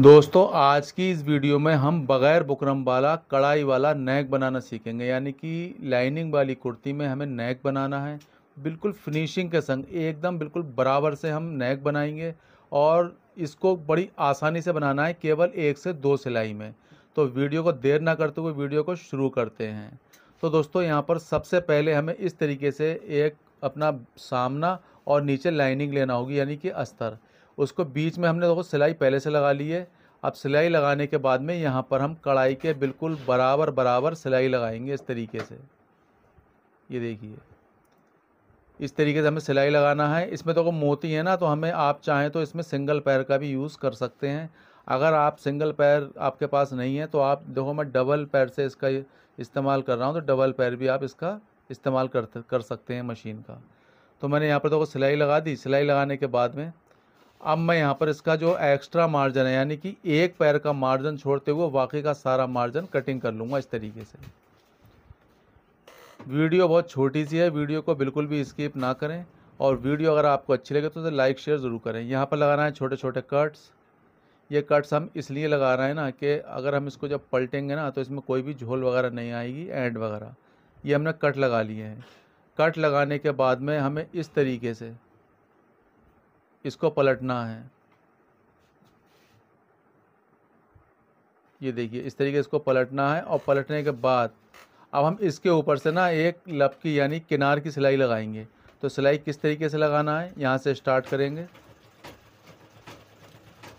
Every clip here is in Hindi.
दोस्तों, आज की इस वीडियो में हम बग़ैर बुकरम वाला, कढ़ाई वाला नेक बनाना सीखेंगे। यानी कि लाइनिंग वाली कुर्ती में हमें नेक बनाना है। बिल्कुल फिनिशिंग के संग, एकदम बिल्कुल बराबर से हम नेक बनाएँगे और इसको बड़ी आसानी से बनाना है केवल एक से दो सिलाई में। तो वीडियो को देर ना करते हुए वीडियो को शुरू करते हैं। तो दोस्तों, यहाँ पर सबसे पहले हमें इस तरीके से एक अपना सामना और नीचे लाइनिंग लेना होगी, यानी कि अस्तर। उसको बीच में हमने देखो सिलाई पहले से लगा ली है। अब सिलाई लगाने के बाद में यहाँ पर हम कढ़ाई के बिल्कुल बराबर बराबर सिलाई लगाएँगे इस तरीके से। ये देखिए। इस तरीके से हमें सिलाई लगाना है। इसमें देखो मोती है ना तो हमें आप चाहें तो इसमें सिंगल पैर का भी यूज़ कर सकते हैं। अगर आप सिंगल पैर आपके पास नहीं है तो आप देखो मैं डबल पैर से इसका इस्तेमाल कर रहा हूँ तो डबल पैर भी आप इसका इस्तेमाल कर कर सकते हैं मशीन का। तो मैंने यहाँ पर देखो सिलाई लगा दी। सिलाई लगाने के बाद में अब मैं यहाँ पर इसका जो एक्स्ट्रा मार्जिन है, यानी कि एक पैर का मार्जिन छोड़ते हुए बाकी का सारा मार्जिन कटिंग कर लूँगा इस तरीके से। वीडियो बहुत छोटी सी है, वीडियो को बिल्कुल भी स्किप ना करें और वीडियो अगर आपको अच्छी लगे तो लाइक शेयर ज़रूर करें। यहाँ पर लगाना है छोटे छोटे कट्स ये कट्स हम इसलिए लगा रहे हैं ना कि अगर हम इसको जब पलटेंगे ना तो इसमें कोई भी झोल वगैरह नहीं आएगी एंड वगैरह। ये हमने कट लगा लिए हैं। कट लगाने के बाद में हमें इस तरीके से इसको पलटना है। ये देखिए, इस तरीके इसको पलटना है और पलटने के बाद, अब हम इसके ऊपर से ना एक लब की यानी किनार की सिलाई लगाएँगे। तो सिलाई किस तरीके से लगाना है, यहाँ से स्टार्ट करेंगे।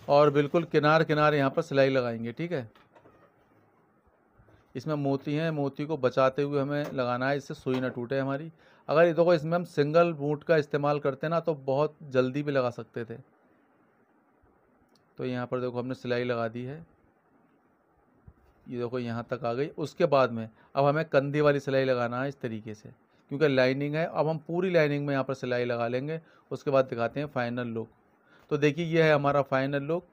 और बिल्कुल किनार किनार यहाँ पर सिलाई लगाएँगे, ठीक है? इसमें मोती हैं, मोती को बचाते हुए हमें लगाना है, इससे सुई ना टूटे हमारी। अगर ये देखो, इसमें हम सिंगल बूट का इस्तेमाल करते ना तो बहुत जल्दी भी लगा सकते थे। तो यहाँ पर देखो, हमने सिलाई लगा दी है। ये देखो, यहाँ तक आ गई। उसके बाद में, अब हमें कंधे वाली सिलाई लगाना है इस तरीके से, क्योंकि लाइनिंग है। अब हम पूरी लाइनिंग में यहाँ पर सिलाई लगा लेंगे। उसके बाद दिखाते हैं फाइनल लुक। तो देखिए, ये है हमारा फाइनल लुक।